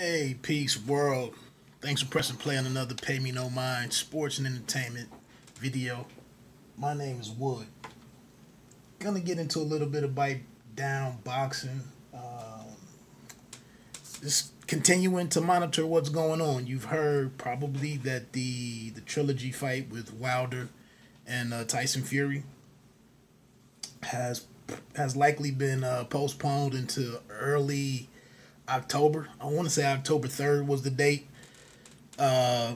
Hey, peace world. Thanks for pressing play on another Pay Me No Mind sports and entertainment video. My name is Wood. Gonna get into a little bit of bite down boxing. Um, just continuing to monitor what's going on. You've heard probably that the the trilogy fight with Wilder and uh, Tyson Fury has has likely been uh, postponed into early October. I want to say October 3rd was the date, uh,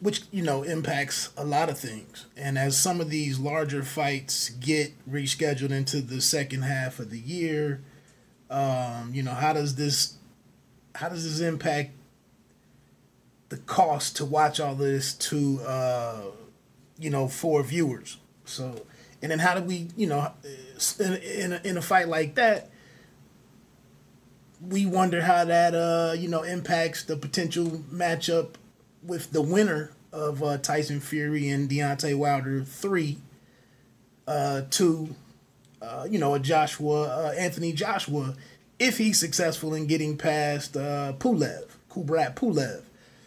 which, you know, impacts a lot of things. And as some of these larger fights get rescheduled into the second half of the year, um, you know, how does this how does this impact the cost to watch all this to uh, you know for viewers? So, and then how do we, you know, in in a, in a fight like that, we wonder how that uh you know impacts the potential matchup with the winner of uh, Tyson Fury and Deontay Wilder three uh to uh you know a Joshua uh, Anthony Joshua if he's successful in getting past uh Pulev Kubrat Pulev.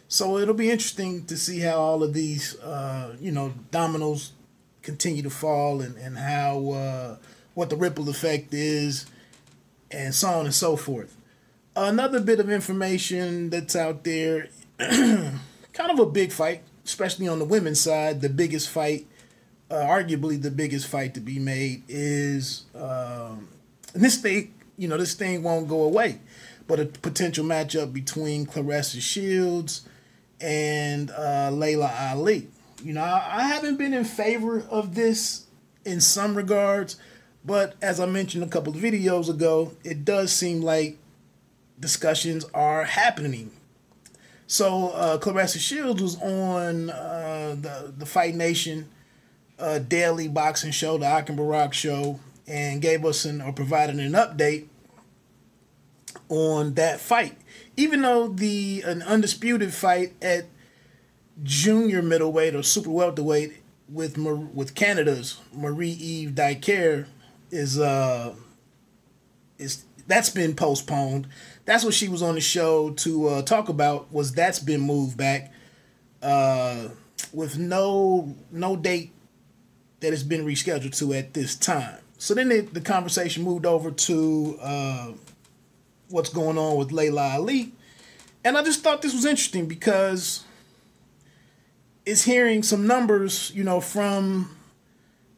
So it'll be interesting to see how all of these uh you know dominoes continue to fall and and how uh what the ripple effect is and so on and so forth Another bit of information that's out there, kind of a big fight, especially on the women's side. The biggest fight, uh, arguably the biggest fight to be made, is um, this thing. You know, this thing won't go away, but a potential matchup between Claressa Shields and uh, Laila Ali. You know, I, I haven't been in favor of this in some regards, but as I mentioned a couple of videos ago, it does seem like discussions are happening. So uh, Claressa Shields was on uh, the the Fight Nation uh, daily boxing show, the Ak and Barak show, and gave us an or provided an update on that fight. Even though the an undisputed fight at junior middleweight or super welterweight with with Canada's Marie Eve Dicaire is uh is that's been postponed that's what she was on the show to uh, talk about. Was that's been moved back uh, with no no date that has been rescheduled to at this time. So then it, the conversation moved over to uh, what's going on with Laila Ali, and I just thought this was interesting because it's hearing some numbers, you know, from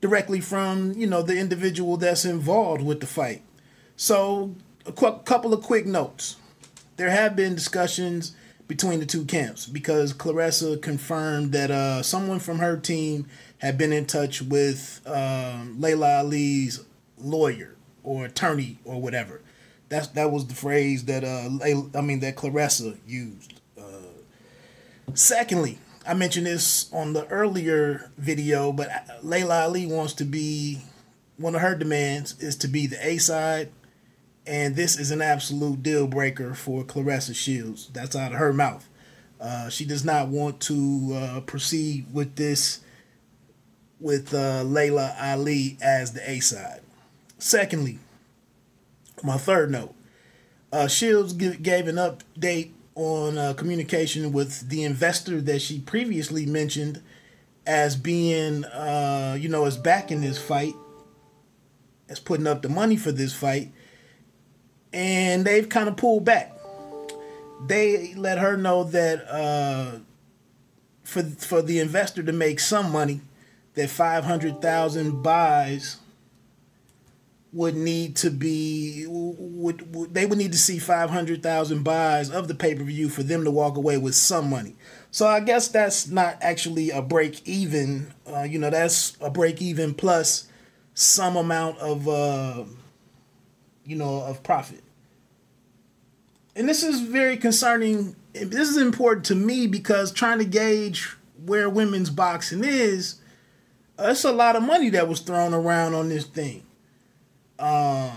directly from you know the individual that's involved with the fight. So a qu- couple of quick notes. There have been discussions between the two camps because Claressa confirmed that uh, someone from her team had been in touch with um, Laila Ali's lawyer or attorney or whatever. That's that was the phrase that uh, Laila, I mean that Claressa used. Uh, secondly, I mentioned this on the earlier video, but Laila Ali wants to be one of her demands is to be the A side and this is an absolute deal breaker for Claressa Shields. That's out of her mouth. Uh, she does not want to uh, proceed with this with uh, Laila Ali as the A side. Secondly, my third note uh, Shields gave an update on uh, communication with the investor that she previously mentioned as being, uh, you know, as backing this fight, as putting up the money for this fight and they've kind of pulled back. They let her know that uh, for for the investor to make some money, that five hundred thousand buys would need to be would, would they would need to see 500,000 buys of the pay-per-view for them to walk away with some money. So I guess that's not actually a break even, uh, you know, that's a break even plus some amount of uh, you know, of profit. And this is very concerning. This is important to me because trying to gauge where women's boxing is, uh, it's a lot of money that was thrown around on this thing. Um,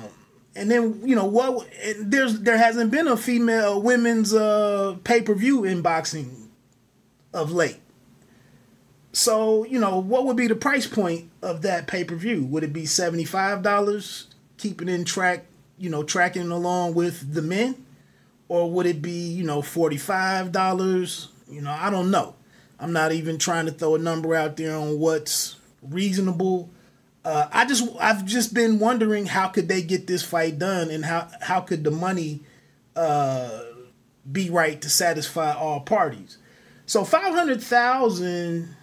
and then you know what? There's there hasn't been a female women's uh, pay per view in boxing of late. So you know what would be the price point of that pay per view? Would it be seventy five dollars? Keeping in track you know, tracking along with the men? or would it be you know forty five dollars? You know, I don't know. I'm not even trying to throw a number out there on what's reasonable. Uh, I just I've just been wondering how could they get this fight done and how how could the money uh, be right to satisfy all parties. So five hundred thousand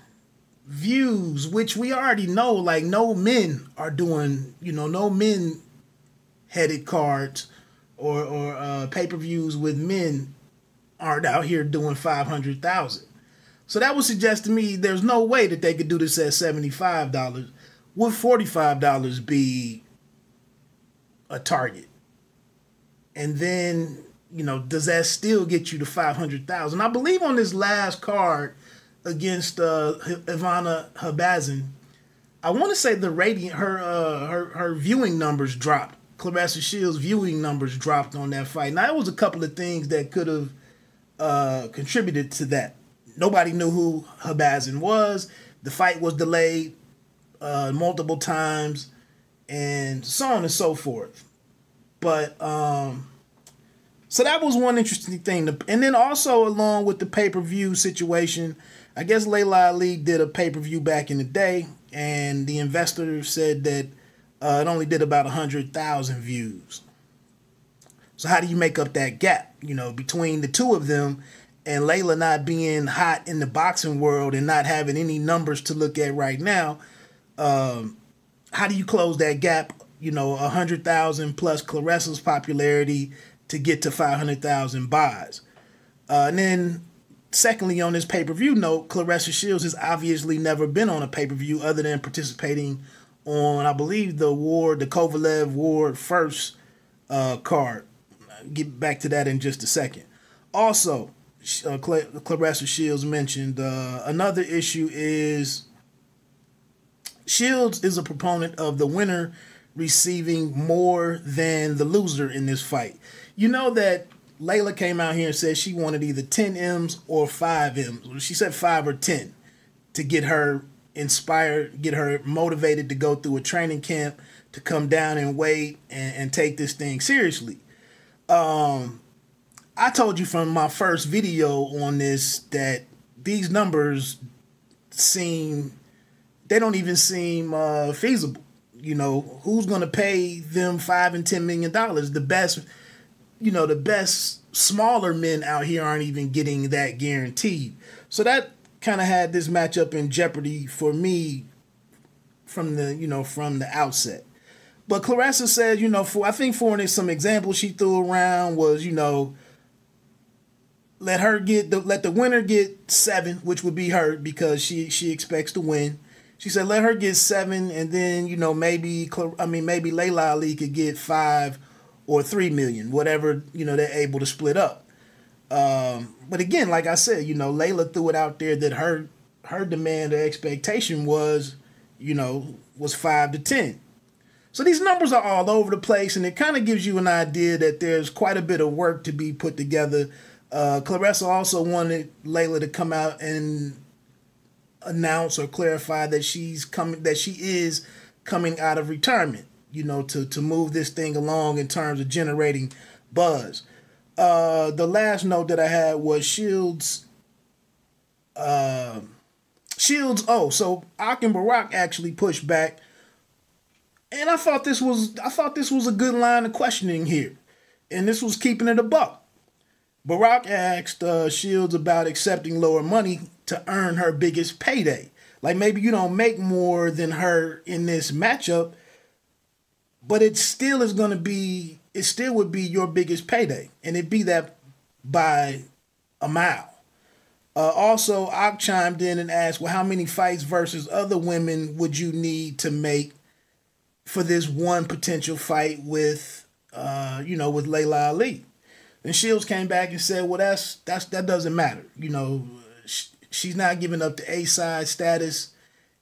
views, which we already know, like no men are doing, you know, no men headed cards or or uh, pay per views with men aren't out here doing five hundred thousand. So that would suggest to me there's no way that they could do this at seventy five dollars. Would forty five dollars be a target? And then you know, does that still get you to five hundred thousand? I believe on this last card against uh, Ivana Habazin, I want to say the rating her uh, her her viewing numbers dropped. Claressa Shields' viewing numbers dropped on that fight. Now, it was a couple of things that could have uh, contributed to that. Nobody knew who Habazin was. The fight was delayed uh, multiple times, and so on and so forth. But um, so that was one interesting thing. And then also along with the pay per view situation, I guess Laila Ali did a pay per view back in the day, and the investor said that uh, it only did about hundred thousand views. So how do you make up that gap? You know, between the two of them, and Laila not being hot in the boxing world and not having any numbers to look at right now. Um, how do you close that gap? You know, a hundred thousand plus Claressa's popularity to get to 500,000 buys. Uh, and then, secondly, on this pay per view note, Claressa Shields has obviously never been on a pay per view other than participating on, I believe, the Ward, the Kovalev Ward first uh, card. Get back to that in just a second. Also, uh, Claressa Shields mentioned uh, another issue is Shields is a proponent of the winner receiving more than the loser in this fight. You know that Laila came out here and said she wanted either 10 M's or 5 M's. She said 5 or 10 to get her inspired, get her motivated to go through a training camp, to come down and wait and, and take this thing seriously. Um, I told you from my first video on this that these numbers seem, they don't even seem uh, feasible. You know, who's going to pay them five and ten million dollars? The best you know, the best smaller men out here aren't even getting that guaranteed. So that kind of had this matchup in jeopardy for me from the, you know, from the outset. But Claressa said, you know, for I think for some examples she threw around was, you know, let her get the let the winner get seven, which would be her because she she expects to win. She said let her get seven, and then you know maybe I mean maybe Laila Ali could get five or three million, whatever you know they're able to split up. Um, but again, like I said, you know, Laila threw it out there that her her demand or expectation was, you know, was five to ten. So these numbers are all over the place, and it kind of gives you an idea that there's quite a bit of work to be put together. Uh, Claressa also wanted Laila to come out and announce or clarify that she's coming, that she is coming out of retirement you know, to to move this thing along in terms of generating buzz. Uh, the last note that I had was Shields. Uh, Shields. Oh, so Ak Barak actually pushed back, and I thought this was I thought this was a good line of questioning here, and this was keeping it a buck. Barak asked uh, Shields about accepting lower money to earn her biggest payday. Like maybe you don't make more than her in this matchup, but it still is going to be it still would be your biggest payday and it'd be that by a mile. Uh, also i chimed in and asked well how many fights versus other women would you need to make for this one potential fight with uh, you know with Laila Ali? And Shields came back and said well that's that's that doesn't matter. You know she's not giving up the A side status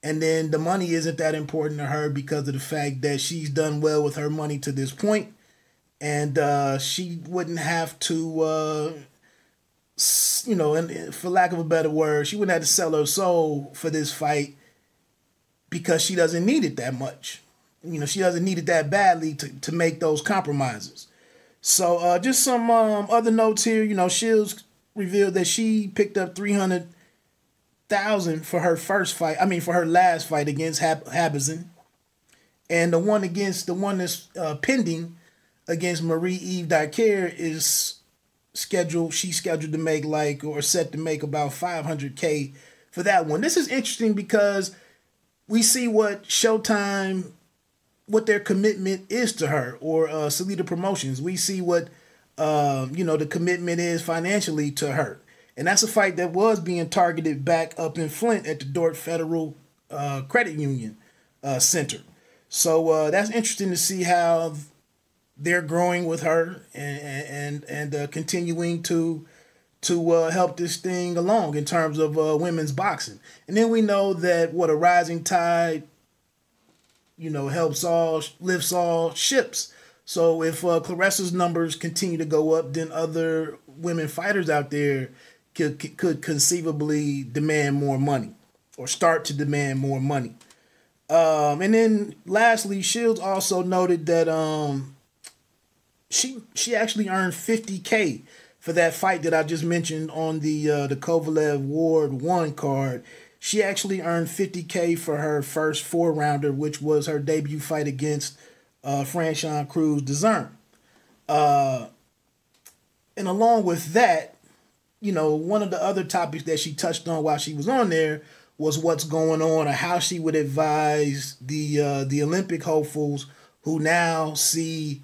and then the money isn't that important to her because of the fact that she's done well with her money to this point, and uh, she wouldn't have to, uh, you know, and for lack of a better word, she wouldn't have to sell her soul for this fight because she doesn't need it that much. You know, she doesn't need it that badly to, to make those compromises. So uh, just some um, other notes here. You know, Shields revealed that she picked up three hundred thousand for her first fight. I mean, for her last fight against Hab- Habazin, and the one against the one that's uh, pending against Marie Eve Dicaire is scheduled. She's scheduled to make like or set to make about five hundred k for that one. This is interesting because we see what Showtime what their commitment is to her or uh, Salita Promotions. We see what uh, you know the commitment is financially to her, and that's a fight that was being targeted back up in Flint at the Dort Federal uh, Credit Union uh, Center. So uh, that's interesting to see how they're growing with her and and and uh, continuing to to uh, help this thing along in terms of uh, women's boxing. And then we know that what a rising tide you know, helps all, lifts all ships. So if uh, Claressa's numbers continue to go up, then other women fighters out there could could conceivably demand more money or start to demand more money. Um, and then lastly, Shields also noted that um, she she actually earned 50k for that fight that I just mentioned on the uh, the Kovalev Ward one card she actually earned 50K for her first four rounder, which was her debut fight against uh, Franchon Crews Dezurn. Uh, and along with that, you know, one of the other topics that she touched on while she was on there was what's going on or how she would advise the uh, the Olympic hopefuls who now see,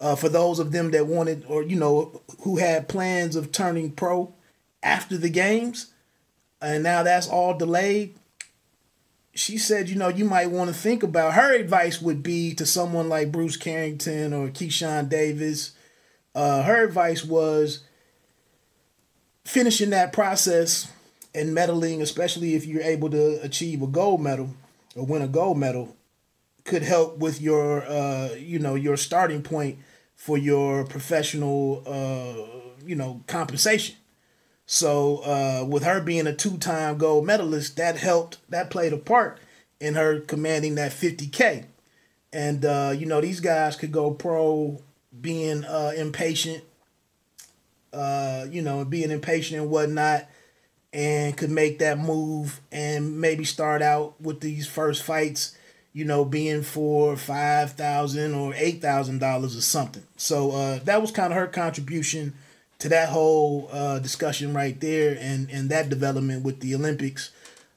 uh, for those of them that wanted or you know who had plans of turning pro after the games, and now that's all delayed. She said, you know, you might want to think about her advice would be to someone like Bruce Carrington or Keyshawn Davis. Uh, her advice was finishing that process and medaling, especially if you're able to achieve a gold medal or win a gold medal, could help with your, uh, you know, your starting point for your professional, uh, you know, compensation. So uh, with her being a two-time gold medalist, that helped. That played a part in her commanding that 50k. And uh, you know these guys could go pro, being uh, impatient, uh, you know, being impatient and whatnot, and could make that move and maybe start out with these first fights, you know, being for five thousand or eight thousand dollars or something. So uh, that was kind of her contribution to that whole uh, discussion right there and, and that development with the Olympics,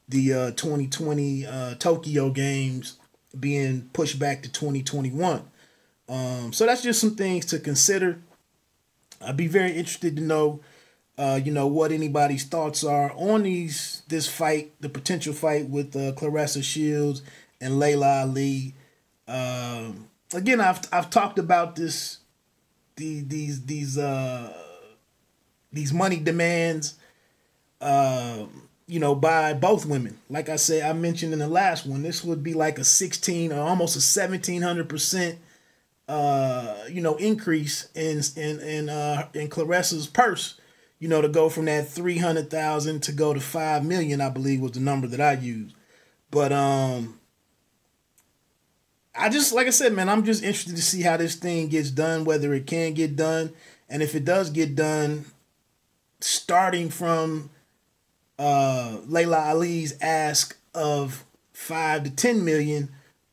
the uh, 2020 uh, Tokyo Games being pushed back to 2021. Um, so that's just some things to consider. I'd be very interested to know, uh, you know, what anybody's thoughts are on these this fight, the potential fight with uh, Claressa Shields and Laila Ali. Um, again, I've I've talked about this, the, these these uh, these money demands, uh, you know, by both women. Like I said, I mentioned in the last one, this would be like a 16 or almost a 1700 percent, uh, you know, increase in in in uh in Claressa's purse. You know, to go from that 300,000 to go to 5 million, I believe was the number that I used. But um I just like I said, man, I'm just interested to see how this thing gets done, whether it can get done, and if it does get done, starting from uh, Laila Ali's ask of five to ten million,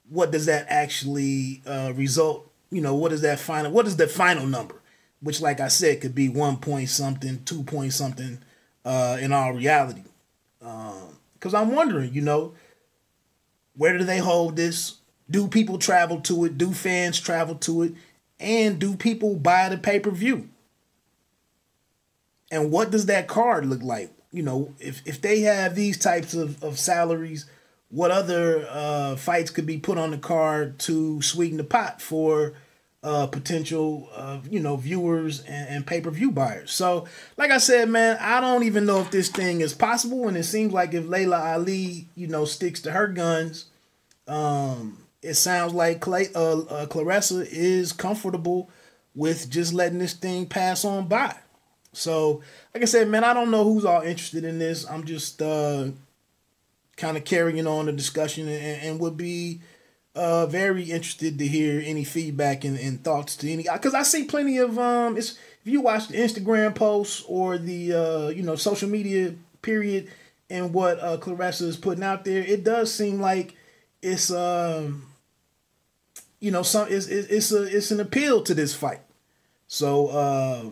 what does that actually uh, result? You know, what is that final? What is the final number? Which, like I said, could be one point something, two point something. Uh, in all reality, Um, because I'm wondering, you know, where do they hold this? Do people travel to it? Do fans travel to it? And do people buy the pay per view? And what does that card look like? You know, if if they have these types of, of salaries, what other uh, fights could be put on the card to sweeten the pot for uh, potential, uh, you know, viewers and, and pay per view buyers. So, like I said, man, I don't even know if this thing is possible. And it seems like if Laila Ali, you know, sticks to her guns, um, it sounds like Clay, uh, uh, Claressa is comfortable with just letting this thing pass on by. So, like I said, man, I don't know who's all interested in this. I'm just uh, kind of carrying on the discussion and, and would be Uh, very interested to hear any feedback and, and thoughts to any because I see plenty of um. It's if you watch the Instagram posts or the uh you know social media period and what uh Claressa is putting out there, it does seem like it's um you know some it's it's a it's an appeal to this fight. So uh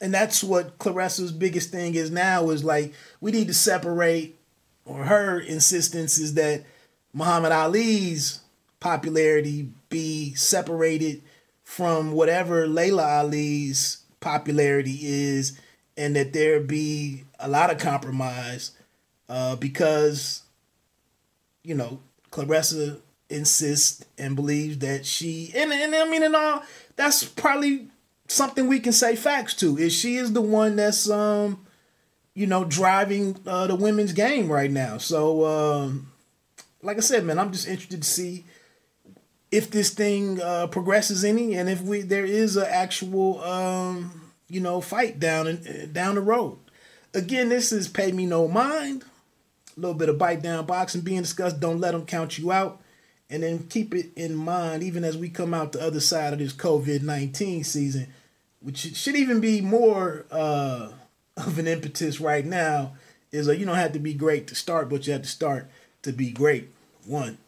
and that's what Claressa's biggest thing is now is like we need to separate or her insistence is that Muhammad Ali's popularity be separated from whatever Laila Ali's popularity is, and that there be a lot of compromise uh, because, you know, Claressa insists and believes that she, and, and I mean, and all, that's probably something we can say facts to, is she is the one that's, um, you know, driving uh, the women's game right now. So, um, like I said, man, I'm just interested to see if this thing uh, progresses any, and if we there is an actual, um, you know, fight down and down the road. Again, this is pay me no mind. A little bit of bite down boxing being discussed. Don't let them count you out, and then keep it in mind even as we come out the other side of this COVID nineteen season, which should even be more. Uh, of an impetus right now is a you don't have to be great to start, but you have to start to be great. One.